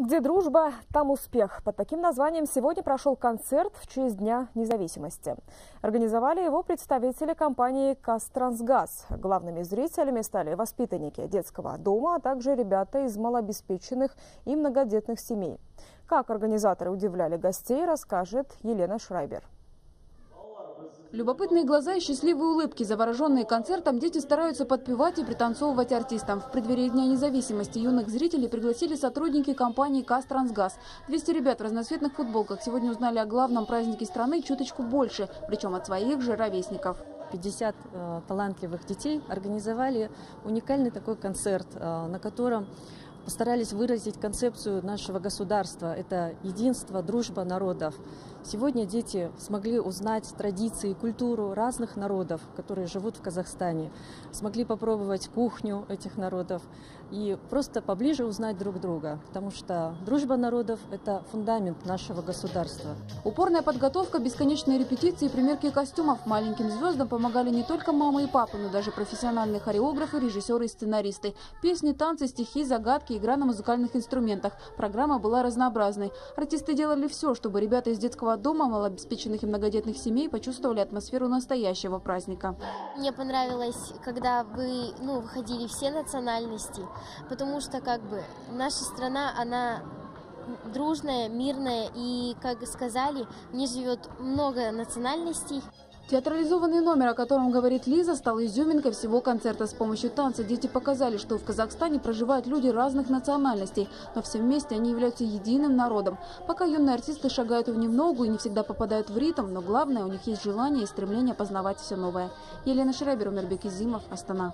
Где дружба, там успех. Под таким названием сегодня прошел концерт в честь Дня независимости. Организовали его представители компании «Кастрансгаз». Главными зрителями стали воспитанники детского дома, а также ребята из малообеспеченных и многодетных семей. Как организаторы удивляли гостей, расскажет Елена Шрайбер. Любопытные глаза и счастливые улыбки, завороженные концертом, дети стараются подпевать и пританцовывать артистам. В преддверии Дня независимости юных зрителей пригласили сотрудники компании «Кастрансгаз». 200 ребят в разноцветных футболках сегодня узнали о главном празднике страны чуточку больше, причем от своих же ровесников. 50 э, талантливых детей организовали уникальный такой концерт, э, на котором постарались выразить концепцию нашего государства. Это единство, дружба народов. Сегодня дети смогли узнать традиции, культуру разных народов, которые живут в Казахстане. Смогли попробовать кухню этих народов и просто поближе узнать друг друга. Потому что дружба народов – это фундамент нашего государства. Упорная подготовка, бесконечные репетиции и примерки костюмов маленьким звездам помогали не только мамы и папы, но даже профессиональные хореографы, режиссеры и сценаристы. Песни, танцы, стихи, загадки, игра на музыкальных инструментах. Программа была разнообразной. Артисты делали все, чтобы ребята из детского дома, малообеспеченных и многодетных семей почувствовали атмосферу настоящего праздника. Мне понравилось, когда вы ну, выходили все национальности, потому что как бы наша страна, она дружная, мирная, и, как сказали, в ней живет много национальностей. Театрализованный номер, о котором говорит Лиза, стал изюминкой всего концерта. С помощью танца дети показали, что в Казахстане проживают люди разных национальностей, но все вместе они являются единым народом. Пока юные артисты шагают в немногу и не всегда попадают в ритм, но главное, у них есть желание и стремление познавать все новое. Елена Шребер, Умербек Изимов, Астана.